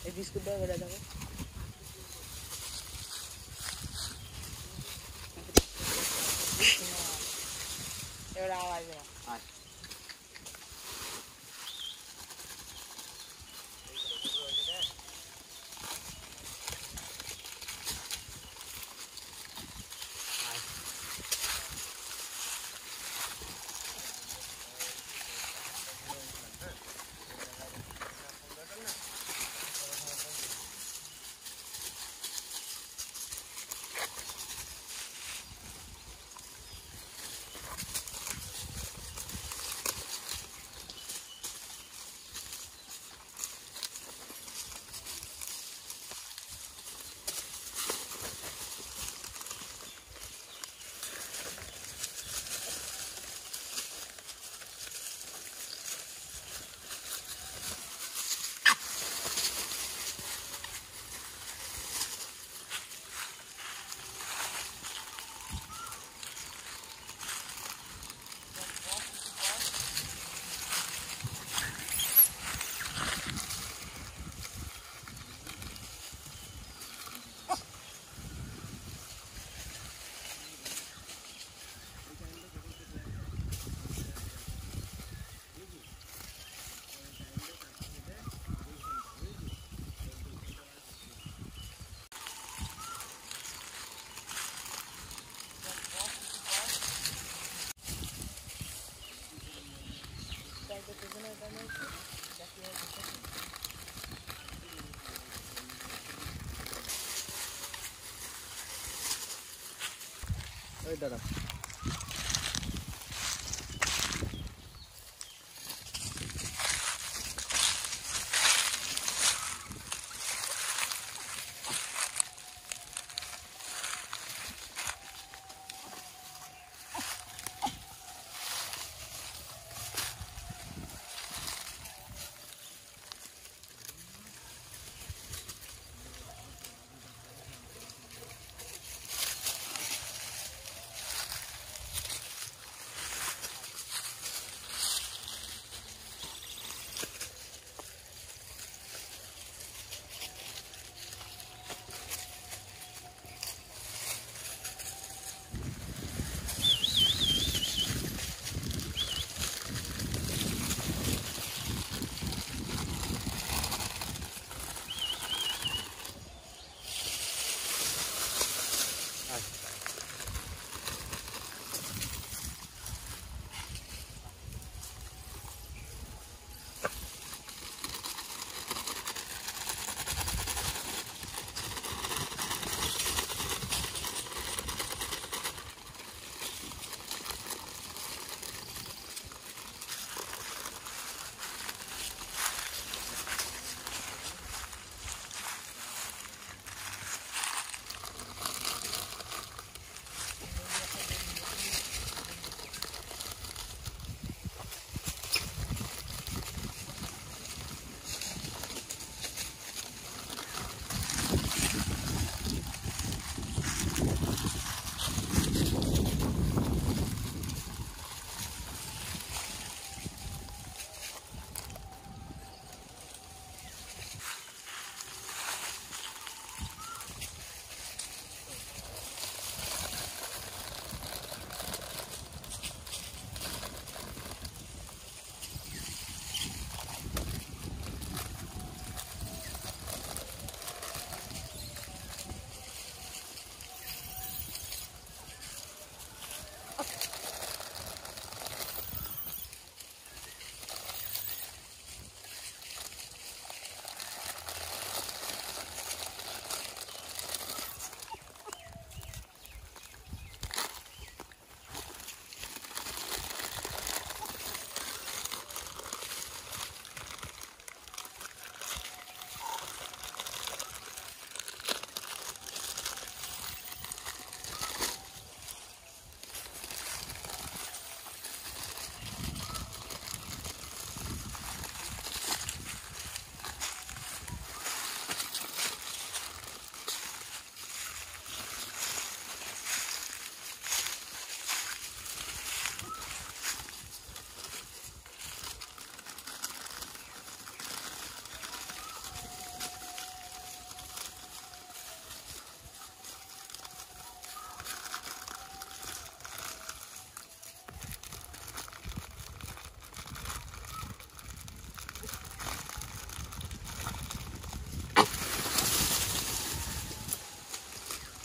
এই বিস্কুটটা বেড়ে যাবে এবার আওয়াজ দেওয়া ahí está.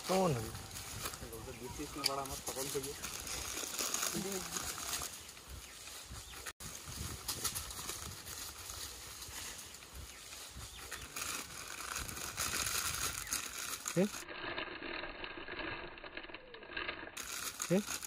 कौन है इसमें बड़ा मत पकड़ चाहिए Okay. Okay.